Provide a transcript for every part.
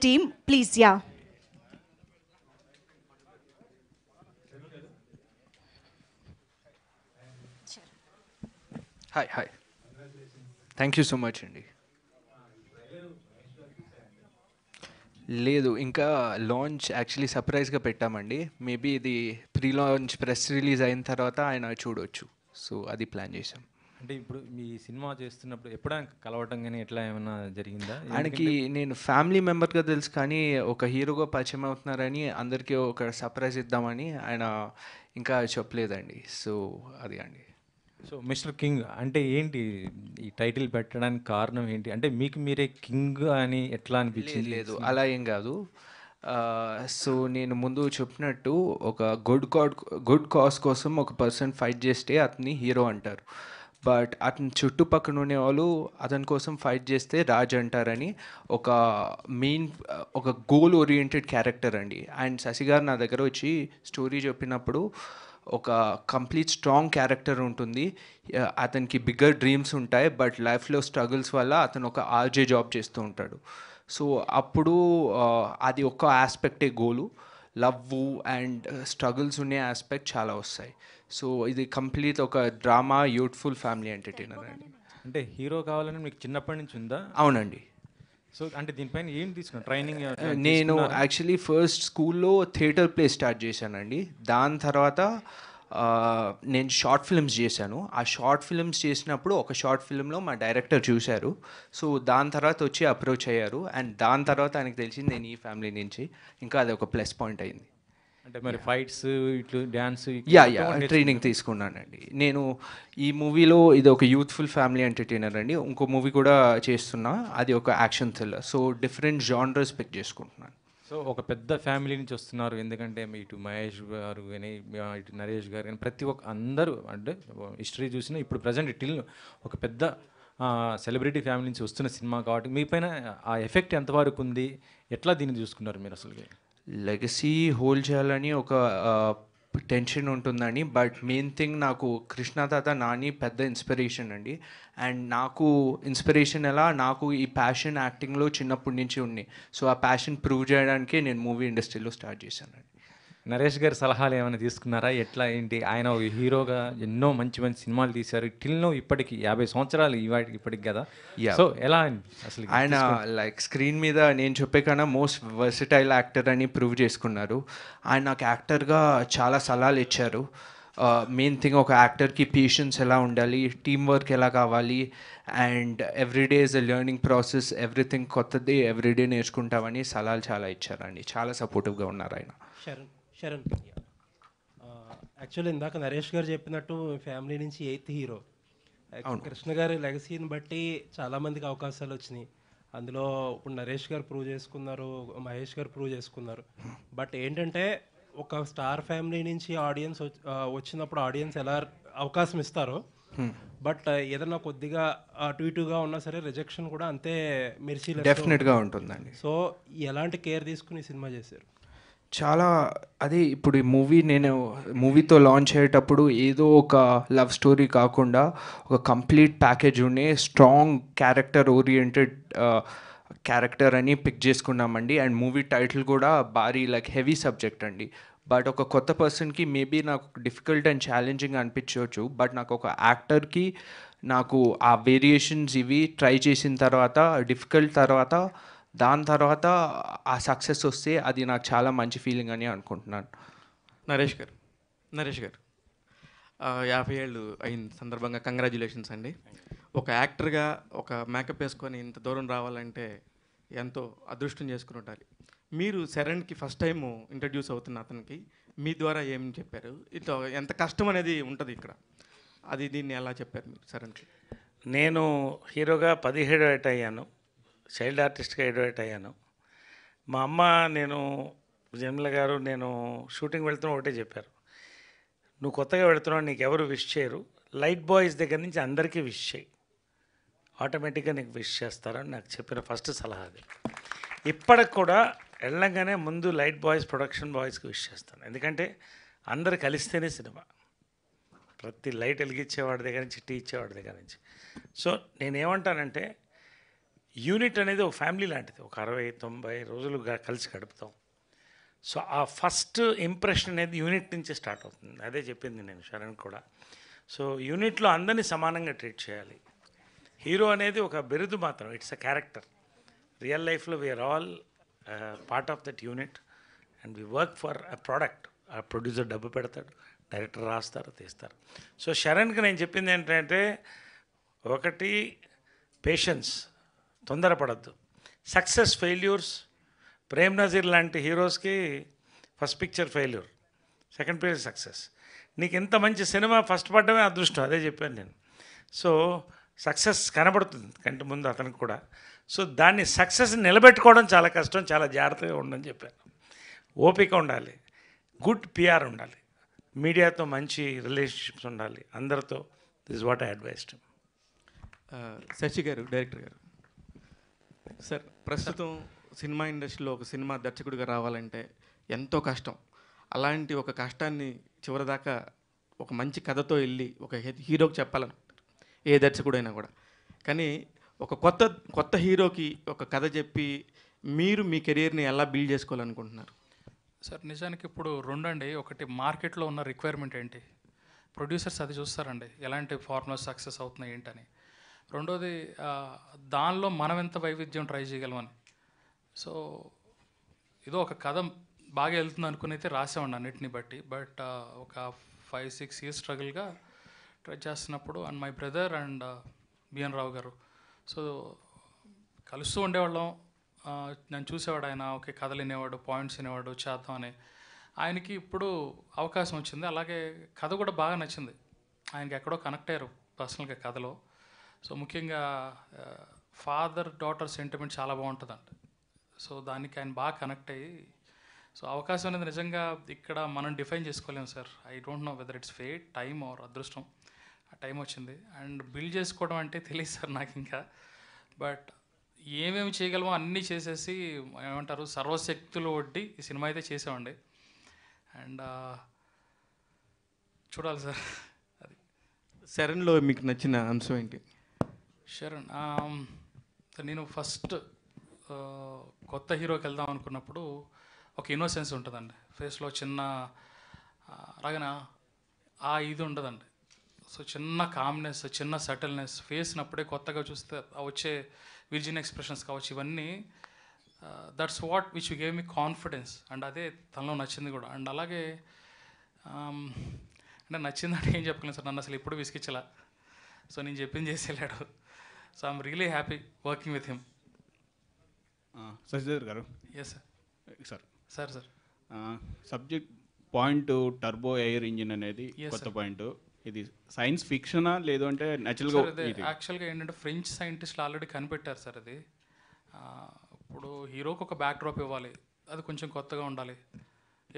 Team please yeah hi hi thank you so much అండి లేదు ఇంకా లాంచ్ యాక్చువల్లీ సర్ప్రైజ్గా పెట్టామండి. మేబీ ఇది ప్రీ లాంచ్ ప్రెస్ రిలీజ్ అయిన తర్వాత ఆయన చూడొచ్చు. సో అది ప్లాన్ చేసాం అంటే ఇప్పుడు మీ సినిమా చేస్తున్నప్పుడు ఎప్పుడైనా కలవటం కానీ ఎట్లా ఏమైనా జరిగిందా? ఆయనకి నేను ఫ్యామిలీ మెంబర్గా తెలుసు కానీ ఒక హీరోగా పరిచయం అవుతున్నారని అందరికీ ఒక సర్ప్రైజ్ ఇద్దామని ఆయన ఇంకా చెప్పలేదండి. సో అది అండి. సో మిస్టర్ కింగ్ అంటే ఏంటి ఈ టైటిల్ పెట్టడానికి కారణం ఏంటి? అంటే మీకు మీరే కింగ్ అని ఎట్లా అనిపించింది? లేదు అలా ఏం కాదు. సో నేను ముందు చెప్పినట్టు ఒక గుడ్ కాడ్ గుడ్ కాజ్ కోసం ఒక పర్సన్ ఫైట్ చేస్తే అతన్ని హీరో అంటారు. బట్ అతని చుట్టుపక్కల ఉండే వాళ్ళు అతని కోసం ఫైట్ చేస్తే రాజ్ అంటారని ఒక మెయిన్ ఒక గోల్ ఓరియంటెడ్ క్యారెక్టర్ అండి. అండ్ శశి గారు నా దగ్గర వచ్చి స్టోరీ చెప్పినప్పుడు ఒక కంప్లీట్ స్ట్రాంగ్ క్యారెక్టర్ ఉంటుంది. అతనికి బిగ్గర్ డ్రీమ్స్ ఉంటాయి బట్ లైఫ్లో స్ట్రగుల్స్ వల్ల అతను ఒక ఆర్జే జాబ్ చేస్తూ ఉంటాడు. సో అప్పుడు అది ఒక ఆస్పెక్టే గోలు లవ్ అండ్ స్ట్రగుల్స్ ఉండే ఆస్పెక్ట్ చాలా వస్తాయి. సో ఇది కంప్లీట్ ఒక డ్రామా యూత్ఫుల్ ఫ్యామిలీ ఎంటర్టైనర్ అండి. అంటే హీరో కావాలని మీకు చిన్నప్పటి నుంచి ఉందా? అవునండి. సో అంటే దీనిపైన ఏం తీసుకున్నారు? ట్రైనింగ్ నేను యాక్చువల్లీ ఫస్ట్ స్కూల్లో థియేటర్ ప్లే స్టార్ట్ చేశానండి. దాని తర్వాత నేను షార్ట్ ఫిల్మ్స్ చేశాను. ఆ షార్ట్ ఫిల్మ్స్ చేసినప్పుడు ఒక షార్ట్ ఫిల్మ్లో మా డైరెక్టర్ చూశారు. సో దాని తర్వాత వచ్చి అప్రోచ్ అయ్యారు. అండ్ దాని తర్వాత ఆయనకు తెలిసింది నేను ఈ ఫ్యామిలీ నుంచి. ఇంకా అది ఒక ప్లస్ పాయింట్ అయింది. అంటే మరి ఫైట్స్ ఇట్లు డ్యాన్స్ యా యా ట్రైనింగ్ తీసుకున్నానండి. నేను ఈ మూవీలో ఇది ఒక యూత్ఫుల్ ఫ్యామిలీ ఎంటర్టైనర్ అండి. ఇంకో మూవీ కూడా చేస్తున్నా. అది ఒక action thriller. So different genres pick చేసుకుంటున్నాను. సో ఒక పెద్ద ఫ్యామిలీ నుంచి వస్తున్నారు. ఎందుకంటే మీ ఇటు మహేష్ గారు కానీ ఇటు నరేష్ గారు కానీ ప్రతి ఒక్క అందరూ అంటే హిస్టరీ చూసినా ఇప్పుడు ప్రజెంట్ టిల్ ఒక పెద్ద సెలబ్రిటీ ఫ్యామిలీ నుంచి వస్తున్న సినిమా కాబట్టి మీ పైన ఆ ఎఫెక్ట్ ఎంతవరకు ఉంది? ఎట్లా దీన్ని చూసుకున్నారు మీరు అసలు లెగసీ హోల్డ్ చేయాలని ఒక టెన్షన్ ఉంటుందని. బట్ మెయిన్ థింగ్ నాకు కృష్ణ తాత నాని పెద్ద ఇన్స్పిరేషన్ అండి. అండ్ నాకు ఇన్స్పిరేషన్ ఎలా? నాకు ఈ ప్యాషన్ యాక్టింగ్లో చిన్నప్పటి నుంచి ఉంది. సో ఆ ప్యాషన్ ప్రూవ్ చేయడానికే నేను మూవీ ఇండస్ట్రీలో స్టార్ట్ చేశానండి. నరేష్ గారి సలహాలు ఏమైనా తీసుకున్నారా? ఎట్లా? ఏంటి? ఆయన ఒక హీరోగా ఎన్నో మంచి మంచి సినిమాలు తీశారు. టిల్నో ఇప్పటికి యాభై సంవత్సరాలు ఇవాటికి ఇప్పటికి కదా. సో ఎలా అసలు ఆయన లైక్ స్క్రీన్ మీద నేను చెప్పే కన్నా మోస్ట్ వర్సిటైల్ యాక్టర్ అని ప్రూవ్ చేసుకున్నారు. ఆయన నాకు యాక్టర్గా చాలా సలహాలు ఇచ్చారు. మెయిన్ థింగ్ ఒక యాక్టర్కి పేషెన్స్ ఎలా ఉండాలి టీం వర్క్ ఎలా కావాలి and everyday is a learning process everything కొత్తది ఎవ్రీడే నేర్చుకుంటామని సలహాలు చాలా ఇచ్చారండి. చాలా సపోర్టివ్గా ఉన్నారు ఆయన. శరణ్ శరణ్ యాక్చువల్లీ ఇందాక నరేష్ గారు చెప్పినట్టు ఫ్యామిలీ నుంచి ఎయిత్ హీరో. కృష్ణ గారి లెగసీని బట్టి చాలా మందికి అవకాశాలు వచ్చినాయి. అందులో ఇప్పుడు నరేష్ గారు ప్రూవ్ చేసుకున్నారు మహేష్ గారు ప్రూవ్ చేసుకున్నారు. బట్ ఏంటంటే ఒక స్టార్ ఫ్యామిలీ నుంచి ఆడియన్స్ వచ్చినప్పుడు ఆడియన్స్ ఎలా అవకాశం ఇస్తారో. బట్ ఏదన్నా కొద్దిగా అటు ఇటుగా ఉన్నా సరే రిజెక్షన్ కూడా అంతే మిర్చి డెఫినెట్గా ఉంటుందండి. సో ఎలాంటి కేర్ తీసుకుని సినిమా చేశారు? చాలా అదే ఇప్పుడు ఈ మూవీ నేను మూవీతో లాంచ్ అయ్యేటప్పుడు ఏదో ఒక లవ్ స్టోరీ కాకుండా ఒక కంప్లీట్ ప్యాకేజ్ ఉండే స్ట్రాంగ్ క్యారెక్టర్ ఓరియంటెడ్ క్యారెక్టర్ అని పిక్ చేసుకున్నామండి. అండ్ మూవీ టైటిల్ కూడా భారీ లైక్ హెవీ సబ్జెక్ట్ అండి. బట్ ఒక కొత్త పర్సన్కి మేబీ నాకు డిఫికల్ట్ అండ్ ఛాలెంజింగ్ అనిపించవచ్చు. బట్ నాకు ఒక యాక్టర్కి నాకు ఆ వేరియేషన్స్ ఇవి ట్రై చేసిన తర్వాత డిఫికల్ట్ తర్వాత దాని తర్వాత ఆ సక్సెస్ వస్తే అది నాకు చాలా మంచి ఫీలింగ్ అని అనుకుంటున్నాను. నరేష్ గారు నరేష్ గారు. యాభై ఏళ్ళు అయిన సందర్భంగా కంగ్రాచులేషన్స్ అండి. ఒక యాక్టర్గా ఒక మేకప్ వేసుకొని ఇంత దూరం రావాలంటే ఎంతో అదృష్టం చేసుకుని ఉండాలి. మీరు శరణ్కి ఫస్ట్ టైం ఇంట్రడ్యూస్ అవుతున్న అతనికి మీ ద్వారా ఏం చెప్పారు? ఇట్లా ఎంత కష్టం అనేది ఉంటుంది ఇక్కడ. అది దీన్ని ఎలా చెప్పారు మీరు శరణ్కి? నేను హీరోగా పదిహేడు ఏట అయ్యాను. చైల్డ్ ఆర్టిస్ట్గా ఎడ్వైట్ అయ్యాను. మా అమ్మ నేను జమిల గారు నేను షూటింగ్ వెళ్తున్నా ఒకటే చెప్పారు. నువ్వు కొత్తగా వెళుతున్నావు నీకు ఎవరు విష్ చేయరు. లైట్ బాయ్స్ దగ్గర నుంచి అందరికీ విష్ చేయి. ఆటోమేటిక్గా నీకు విష్ చేస్తారని నాకు చెప్పిన ఫస్ట్ సలహా అది. ఇప్పటికి కూడా వెళ్ళంగానే ముందు లైట్ బాయ్స్ ప్రొడక్షన్ బాయ్స్కి విష్ చేస్తాను. ఎందుకంటే అందరు కలిస్తేనే సినిమా. ప్రతి లైట్ వెలిగించేవాడి దగ్గర నుంచి టీ ఇచ్చేవాడి దగ్గర నుంచి. సో నేనేమంటానంటే యూనిట్ అనేది ఒక ఫ్యామిలీ లాంటిది. ఒక అరవై తొంభై రోజులు కలిసి గడుపుతాం. సో ఆ ఫస్ట్ ఇంప్రెషన్ అనేది యూనిట్ నుంచే స్టార్ట్ అవుతుంది. అదే చెప్పింది నేను శరణ్ కూడా. సో యూనిట్లో అందరినీ సమానంగా ట్రీట్ చేయాలి. హీరో అనేది ఒక బిరుదు మాత్రం. It's a character. రియల్ లైఫ్లో we're all part of that unit and we work for a product ఆ ప్రొడ్యూసర్ డబ్బు పెడతాడు డైరెక్టర్ రాస్తారు తీస్తారు. సో శరణ్కి నేను చెప్పింది ఏంటంటే ఒకటి పేషెన్స్ తొందరపడద్దు. సక్సెస్ ఫెయిల్యూర్స్ ప్రేమ్ నజీర్ లాంటి హీరోస్కి first picture failure second picture success నీకు ఇంత మంచి సినిమా ఫస్ట్ పడ్డమే అదృష్టం అదే చెప్పాను నేను. సో సక్సెస్ కనబడుతుంది కంటి ముందు అతనికి కూడా. సో దాన్ని సక్సెస్ నిలబెట్టుకోవడం చాలా కష్టం చాలా జాగ్రత్తగా ఉండని చెప్పాను. ఓపిక ఉండాలి. గుడ్ పిఆర్ ఉండాలి. మీడియాతో మంచి రిలేషన్షిప్స్ ఉండాలి. అందరితో this what I advised Shashi garu director garu. Sir ప్రస్తుతం సినిమా ఇండస్ట్రీలో ఒక సినిమా దర్శకుడిగా రావాలంటే ఎంతో కష్టం. అలాంటి ఒక కష్టాన్ని చివరిదాకా ఒక మంచి కథతో వెళ్ళి ఒక హీరోకి చెప్పాలనుకుంటారు. ఏ దర్శకుడైనా కూడా. కానీ ఒక కొత్త కొత్త హీరోకి ఒక కథ చెప్పి మీరు మీ కెరీర్ని ఎలా బిల్డ్ చేసుకోవాలనుకుంటున్నారు? సార్ నిజానికి ఇప్పుడు రెండండి. ఒకటి మార్కెట్లో ఉన్న రిక్వైర్మెంట్ ఏంటి? ప్రొడ్యూసర్స్ అది చూస్తారండి. ఎలాంటి ఫార్ములాస్ సక్సెస్ అవుతున్నాయి ఏంటని. రెండోది దానిలో మనం ఎంత వైవిధ్యం ట్రై చేయగలమని సో ఇదో ఒక కథ బాగా వెళ్తుంది అనుకుని అయితే రాసేవాడిని అన్నిటిని బట్టి. బట్ ఒక ఫైవ్ సిక్స్ ఇయర్స్ స్ట్రగుల్గా ట్రై చేస్తున్నప్పుడు and my brother and BN Rao garu. So కలుస్తూ ఉండేవాళ్ళం. నేను నన్ను చూసేవాడు ఆయన ఓకే కథలు వినేవాడు పాయింట్స్ వినేవాడు చేద్దాం అని. ఆయనకి ఇప్పుడు అవకాశం వచ్చింది. అలాగే కథ కూడా బాగా నచ్చింది. ఆయనకి ఎక్కడో కనెక్ట్ అయ్యారు పర్సనల్గా కథలో. సో ముఖ్యంగా ఫాదర్ డాటర్ సెంటిమెంట్ చాలా బాగుంటుందంట. సో దానికి ఆయన బాగా కనెక్ట్ అయ్యి సో అవకాశం అనేది నిజంగా ఇక్కడ మనం డిఫైన్ చేసుకోలేము sir. I don't know whether it's fate time or అదృష్టం. ఆ టైం వచ్చింది. అండ్ బిల్డ్ చేసుకోవడం అంటే తెలియదు సార్ నాకు ఇంకా. బట్ ఏమేమి చేయగలమో అన్నీ చేసేసి ఏమంటారు సర్వశక్తులు ఒడ్డి ఈ సినిమా అయితే చేసామండి. అండ్ చూడాలి సార్. అది. శరణ్లో మీకు నచ్చిన అంశం ఏంటి? శరణ్ నేను ఫస్ట్ కొత్త హీరోకి వెళ్దాం అనుకున్నప్పుడు ఒక ఇన్నోసెన్స్ ఉంటుందండి. ఫేస్లో చిన్న రాగనా? ఆ ఇది ఉండదండి. సో చిన్న కామ్నెస్ చిన్న సటిల్నెస్ ఫేస్ని అప్పుడే కొత్తగా చూస్తే వచ్చే విర్జిన్ ఎక్స్ప్రెషన్స్ కావచ్చు ఇవన్నీ that's what which gave me confidence. And అదే తనలో నచ్చింది కూడా. అండ్ అలాగే అంటే నచ్చిందంటే ఏం చెప్పగలను సార్. నన్ను అసలు ఎప్పుడు విసిగించలా. సో నేను చెప్పింది చేసి వెళ్ళాడు. So I'm really happy working with him Shashidhar garu. Yes sir. Sir sir sir subject point turbo air engine అనేది కొత్త. పాయింట్. ఇది సైన్స్ ఫిక్షనా లేదు అంటే న్యాచురల్గా సార్ ఇది ఇది? యాక్చువల్గా ఏంటంటే ఫ్రెంచ్ సైంటిస్టులు ఆల్రెడీ కనిపెట్టారు సార్ అది. ఇప్పుడు హీరోకి ఒక బ్యాక్ డ్రాప్ ఇవ్వాలి. అది కొంచెం కొత్తగా ఉండాలి.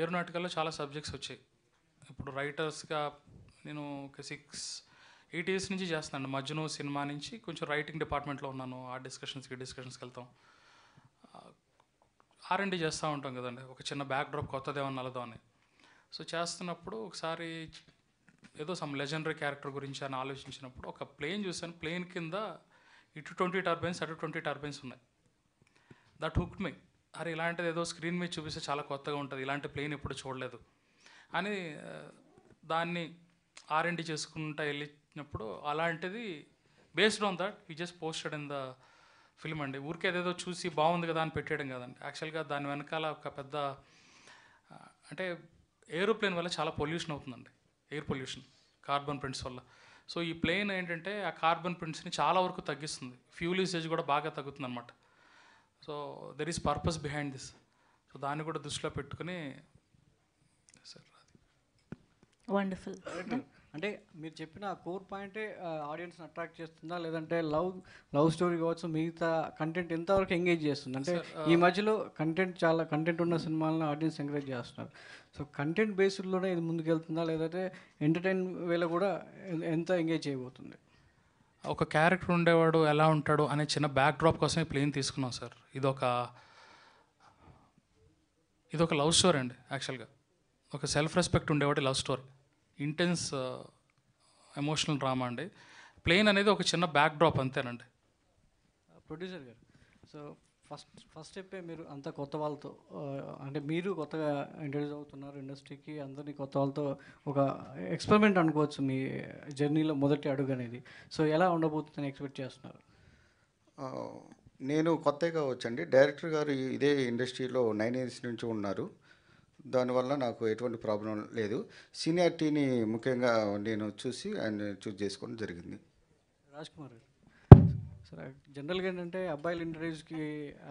ఏరోనాటికల్లో చాలా సబ్జెక్ట్స్ వచ్చాయి. ఇప్పుడు రైటర్స్గా నేను ఒక సిక్స్ ఎయిట్ ఇయర్స్ నుంచి చేస్తున్నాను. మధ్యను సినిమా నుంచి కొంచెం రైటింగ్ డిపార్ట్మెంట్లో ఉన్నాను. ఆ డిస్కషన్స్కి డిస్కషన్స్కి వెళ్తాం. ఆర్ అండ్ చేస్తూ ఉంటాం కదండి. ఒక చిన్న బ్యాక్ డ్రాప్ కొత్తదేమో అలదో అని. సో చేస్తున్నప్పుడు ఒకసారి ఏదో సమ్ లెజెండరీ క్యారెక్టర్ గురించి అని ఆలోచించినప్పుడు ఒక ప్లేన్ చూశాను. ప్లేన్ కింద ఇటు ట్వంటీ టర్బైన్స్ అటు ట్వంటీ టర్బైన్స్ ఉన్నాయి. దట్ హుక్ మీ అరే ఇలాంటిది ఏదో స్క్రీన్ మీద చూపిస్తే చాలా కొత్తగా ఉంటుంది. ఇలాంటి ప్లేన్ ఎప్పుడు చూడలేదు. అని దాన్ని ఆర్ఎండి చేసుకుంటా వెళ్ళి వెళ్ళినప్పుడు అలాంటిది based on that we just posted in the film అండి. ఊరికే ఏదేదో చూసి బాగుంది కదా అని పెట్టేయడం కదండి. యాక్చువల్గా దాని వెనకాల ఒక పెద్ద అంటే ఏరోప్లేన్ వల్ల చాలా పొల్యూషన్ అవుతుందండి. ఎయిర్ పొల్యూషన్ కార్బన్ ప్రింట్స్ వల్ల. సో ఈ ప్లేన్ ఏంటంటే ఆ కార్బన్ ప్రింట్స్ని చాలా వరకు తగ్గిస్తుంది. ఫ్యూల్ యూసేజ్ కూడా బాగా తగ్గుతుంది అనమాట so there is purpose behind this so దాన్ని కూడా దృష్టిలో పెట్టుకుని సార్ వండర్ఫుల్ అంటే మీరు చెప్పిన కోర్ పాయింటే ఆడియన్స్ని అట్రాక్ట్ చేస్తుందా? లేదంటే లవ్ లవ్ స్టోరీ కావచ్చు మిగతా కంటెంట్ ఎంతవరకు ఎంగేజ్ చేస్తుంది? అంటే ఈ మధ్యలో కంటెంట్ చాలా కంటెంట్ ఉన్న సినిమాలను ఆడియన్స్ ఎంకరేజ్ చేస్తున్నారు. సో కంటెంట్ బేస్డ్లోనే ఇది ముందుకెళ్తుందా? లేదంటే ఎంటర్టైన్ వేలో కూడా ఎంత ఎంగేజ్ చేయబోతుంది? ఒక క్యారెక్టర్ ఉండేవాడు ఎలా ఉంటాడు అనే చిన్న బ్యాక్ డ్రాప్ కోసమే ప్లేన్ తీసుకున్నాం సార్. ఇదొక ఇదొక లవ్ స్టోరీ అండి యాక్చువల్గా ఒక self respect ఉండేవాడి love story intense emotional drama అండి. ప్లేన్ అనేది ఒక చిన్న బ్యాక్ డ్రాప్ అంతేనండి ప్రొడ్యూసర్ గారు సో ఫస్ట్ ఫస్ట్ చెప్పే మీరు అంత కొత్త వాళ్ళతో ఆ, అంటే మీరు కొత్తగా ఇంట్రడ్యూస్ అవుతున్నారు ఇండస్ట్రీకి అందరినీ కొత్త వాళ్ళతో ఒక ఎక్స్పెరిమెంట్ అనుకోవచ్చు మీ జర్నీలో మొదటి అడుగు అనేది. సో ఎలా ఉండబోతుందని ఎక్స్పెక్ట్ చేస్తున్నారు? ఆ, నేను కొత్తగా వచ్చండి. డైరెక్టర్ గారు ఇదే ఇండస్ట్రీలో నైన్ ఇయర్స్ నుంచి ఉన్నారు. దానివల్ల నాకు ఎటువంటి ప్రాబ్లం లేదు. సీనియారిటీని ముఖ్యంగా నేను చూసి ఆయన చూస్ చేసుకోవడం జరిగింది. రాజ్ కుమార్ గారు సరే జనరల్గా ఏంటంటే అబ్బాయిల ఇంట్రడ్యూస్కి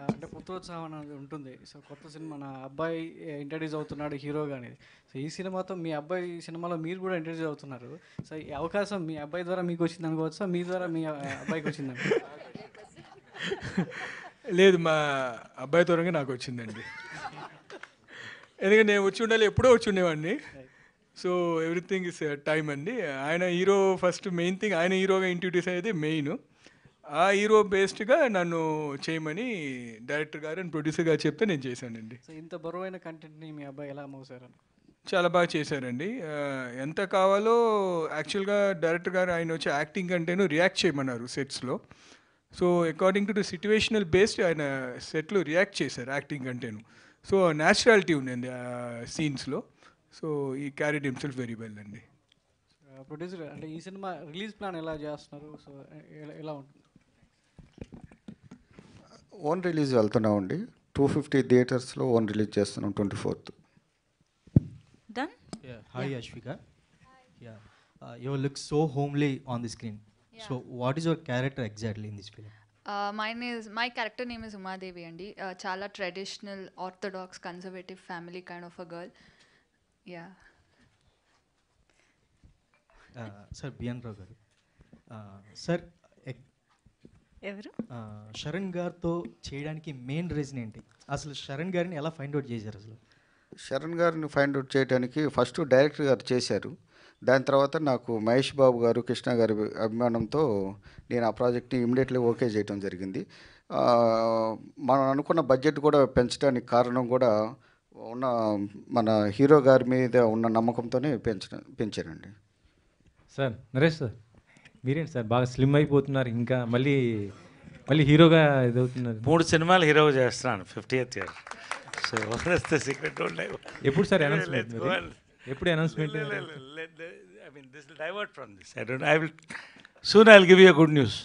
అంటే పుత్రోత్సాహం అనేది ఉంటుంది. సో కొత్త సినిమా నా అబ్బాయి ఇంట్రడ్యూస్ అవుతున్నాడు హీరోగా అనేది. సో ఈ సినిమాతో మీ అబ్బాయి సినిమాలో మీరు కూడా ఇంట్రడ్యూస్ అవుతున్నారు. సో ఈ అవకాశం మీ అబ్బాయి ద్వారా మీకు వచ్చింది అనుకోవచ్చా? మీ ద్వారా మీ అబ్బాయికి వచ్చిందని లేదు మా అబ్బాయి దూరంగా నాకు వచ్చిందండి. ఎందుకంటే నేను వచ్చి ఉండాలి ఎప్పుడో వచ్చి ఉండేవాడిని. సో ఎవ్రీథింగ్ ఇస్ టైం అండి. ఆయన హీరో ఫస్ట్ మెయిన్ థింగ్ ఆయన హీరోగా ఇంట్రడ్యూస్ అయ్యేది మెయిన్ ఆ హీరో బేస్డ్గా నన్ను చేయమని డైరెక్టర్ గారు అండ్ ప్రొడ్యూసర్ గారు చెప్తే నేను చేశానండి. సో ఇంత బరువైన కంటెంట్ని మీ అబ్బాయి ఎలా మోసారని చాలా బాగా చేశారండి. ఎంత కావాలో యాక్చువల్గా డైరెక్టర్ గారు ఆయన వచ్చి యాక్టింగ్ అంటేను రియాక్ట్ చేయమన్నారు సెట్స్లో so according to the situational based ఆయన సెట్లు రియాక్ట్ చేశారు యాక్టింగ్ అంటేను సో న్యాచురాలిటీ ఉందండి ఆ సీన్స్లో సో ఈ క్యారీడ్ హిమ్సెల్ఫ్ వెరీ వెల్ అండి ప్రొడ్యూసర్ అంటే ఈ సినిమా రిలీజ్ ప్లాన్ ఎలా చేస్తున్నారు సో ఎలా ఎలా ఉంటుంది ఓన్ రిలీజ్ వెళ్తున్నామండి టూ ఫిఫ్టీ థియేటర్స్లో ఓన్ రిలీజ్ చేస్తున్నాం twenty fourth Done? Yeah. Hi, Ashvika. Yeah. Uh, you look so homely on the screen. So, what is your character exactly in Uh, my character name is Uma Devi andi. Uh, చాలా traditional orthodox conservative family kind of a girl yeah Uh, sir, B N Rao గారు. Sir ఎవరు? శరణ్ గారితో చేయడానికి main reason ఏంటి? అసలు శరణ్ గారిని ఎలా find out చేశారు అసలు? శరణ్ గారిని ఫైండ్ అవుట్ చేయడానికి ఫస్ట్ డైరెక్టర్ గారు చేశారు. దాని తర్వాత నాకు మహేష్ బాబు గారు కృష్ణ గారి అభిమానంతో నేను ఆ ప్రాజెక్ట్ని ఇమీడియట్లీ ఓకే చేయడం జరిగింది. ఆ, మనం అనుకున్న బడ్జెట్ కూడా పెంచడానికి కారణం కూడా ఉన్న మన హీరో గారి మీద ఉన్న నమ్మకంతోనే పెంచడం పెంచారండి. సార్ నరేష్ సార్ మీరేంటి సార్? బాగా స్లిమ్ అయిపోతున్నారు ఇంకా మళ్ళీ మళ్ళీ హీరోగా ఇదవుతున్నారు. మూడు సినిమాలు హీరోగా చేస్తున్నాను fifty eighth year. So secret ఎప్పుడు సార్ మరి? ఎప్పుడు announcement? I mean this divert from this I don't I will soon I will give you good news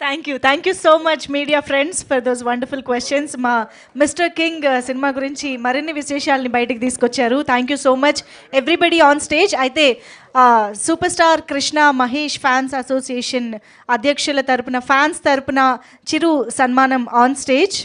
thank you thank you so much media friends for those wonderful questions మా mister king సినిమా గురించి మరిన్ని విశేషాలని బయటికి తీసుకొచ్చారు. Thank you so much everybody on stage అయితే super star Krishna Mahesh fans association అధ్యక్షుల తరపున ఫ్యాన్స్ తరపున చిరు సన్మానం ఆన్ స్టేజ్